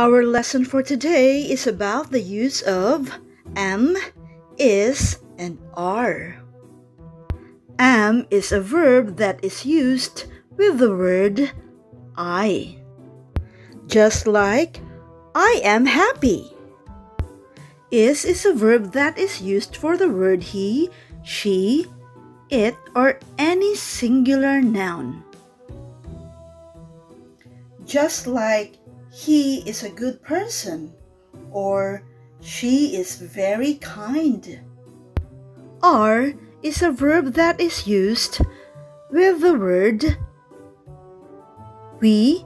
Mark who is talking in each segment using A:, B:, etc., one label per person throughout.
A: Our lesson for today is about the use of am, is, and are. Am is a verb that is used with the word I. Just like I am happy. Is is a verb that is used for the word he, she, it, or any singular noun. Just like he is a good person or she is very kind. Are is a verb that is used with the word we,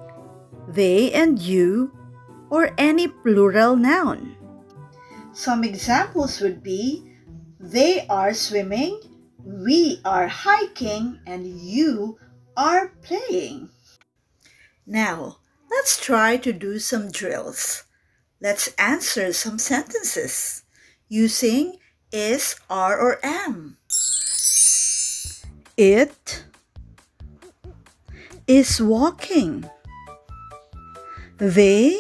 A: they, and you, or any plural noun. Some examples would be they are swimming, we are hiking, and you are playing. Now, let's try to do some drills. Let's answer some sentences using is, are, or am. It is walking. They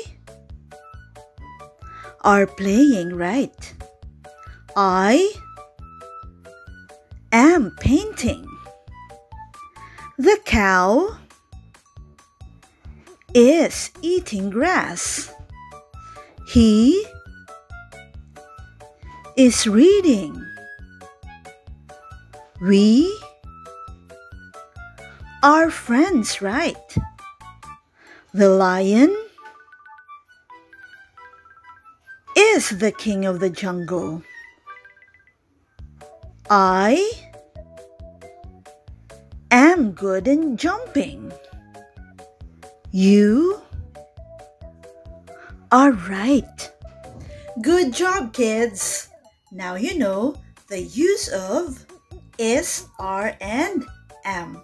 A: are playing right. I am painting. The cow is eating grass. He is reading. We are friends, right? The lion is the king of the jungle. I am good in jumping. You are right. Good job, kids. Now you know the use of is, are, and am.